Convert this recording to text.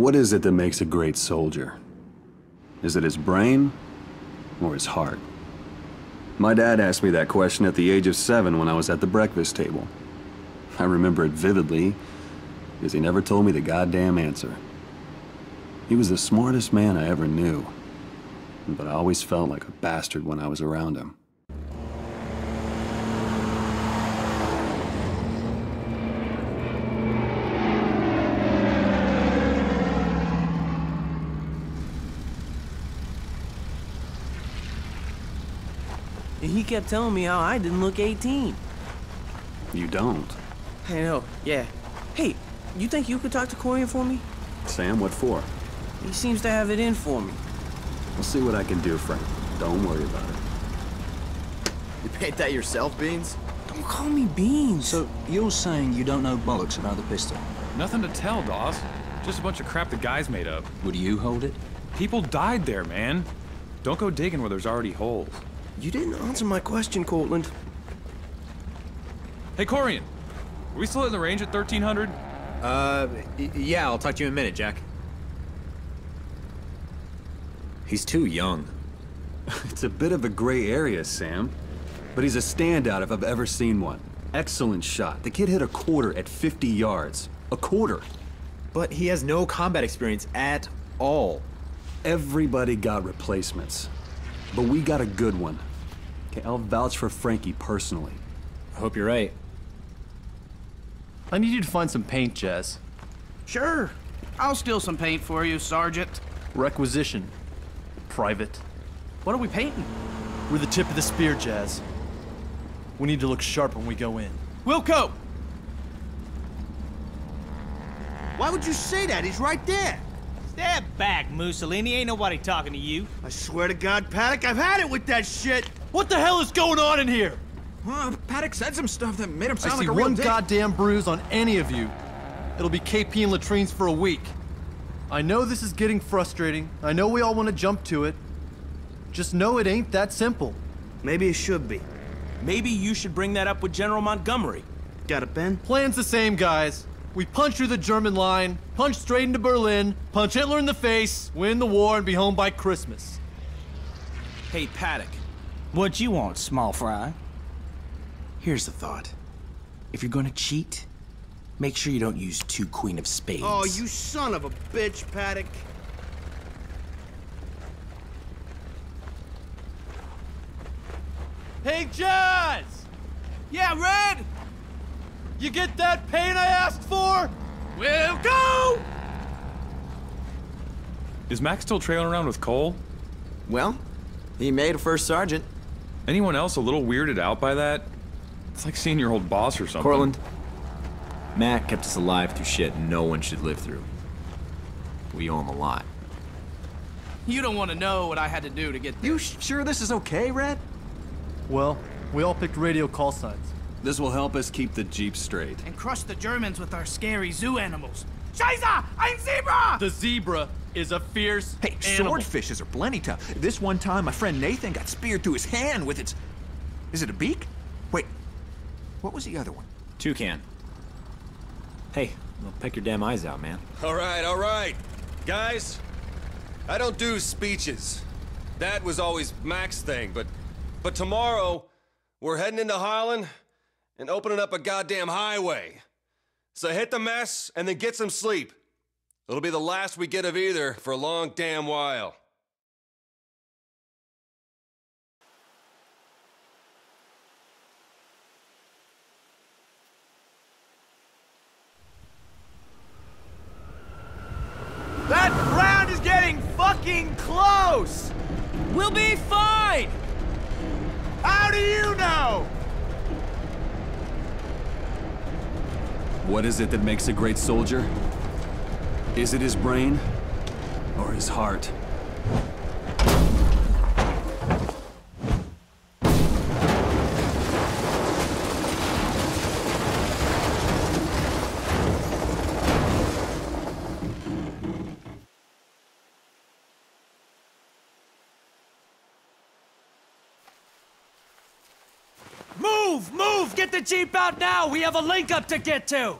What is it that makes a great soldier? Is it his brain or his heart? My dad asked me that question at the age of seven when I was at the breakfast table. I remember it vividly because he never told me the goddamn answer. He was the smartest man I ever knew, but I always felt like a bastard when I was around him. He kept telling me how I didn't look 18. You don't. I know, yeah. Hey, you think you could talk to Corrion for me? Sam, what for? He seems to have it in for me. We'll see what I can do, Frank. Don't worry about it. You paint that yourself, Beans? Don't call me Beans. So, you're saying you don't know bollocks about the pistol? Nothing to tell, Dawes. Just a bunch of crap the guys made up. Would you hold it? People died there, man. Don't go digging where there's already holes. You didn't answer my question, Cortland. Hey, Corrion. Are we still in the range at 1300? Uh, yeah, I'll talk to you in a minute, Jack. He's too young. It's a bit of a gray area, Sam. But he's a standout if I've ever seen one. Excellent shot. The kid hit a quarter at 50 yards. A quarter. But he has no combat experience at all. Everybody got replacements. But we got a good one. Okay, I'll vouch for Frankie personally. I hope you're right. I need you to find some paint, Jazz. Sure. I'll steal some paint for you, Sergeant. Requisition. Private. What are we painting? We're the tip of the spear, Jazz. We need to look sharp when we go in. Wilco! Why would you say that? He's right there. Step back, Mussolini. Ain't nobody talking to you. I swear to God, Paddock, I've had it with that shit. What the hell is going on in here? Well, Paddock said some stuff that made him sound I like see a real one dick. goddamn bruise on any of you. It'll be KP and latrines for a week. I know this is getting frustrating. I know we all want to jump to it. Just know it ain't that simple. Maybe it should be. Maybe you should bring that up with General Montgomery. Got a pen? Plan's the same, guys. We punch through the German line, punch straight into Berlin, punch Hitler in the face, win the war, and be home by Christmas. Hey, Paddock. What you want, small fry? Here's the thought. If you're gonna cheat, make sure you don't use two Queen of Spades. Oh, you son of a bitch, Paddock. Hey, Jazz! Yeah, Red! You get that paint I asked for? We'll go! Is Max still trailing around with Cole? Well, he made a first sergeant. Anyone else a little weirded out by that? It's like seeing your old boss or something. Cortland, Mac kept us alive through shit no one should live through. We owe him a lot. You don't want to know what I had to do to get there. You sure this is okay, Red? Well, we all picked radio call signs. This will help us keep the Jeep straight. And crush the Germans with our scary zoo animals. Scheiße! Ein Zebra! The zebra is a fierce Hey, animal. swordfishes are plenty tough. This one time, my friend Nathan got speared through his hand with its... Is it a beak? Wait, what was the other one? Toucan. Hey, well, peck your damn eyes out, man. All right, all right. Guys, I don't do speeches. That was always Mac's thing, but but tomorrow we're heading into Holland and opening up a goddamn highway. So hit the mess and then get some sleep. It'll be the last we get of either for a long damn while. That ground is getting fucking close! We'll be fine! How do you know? What is it that makes a great soldier? Is it his brain or his heart? Move! Move! Get the Jeep out now! We have a link up to get to!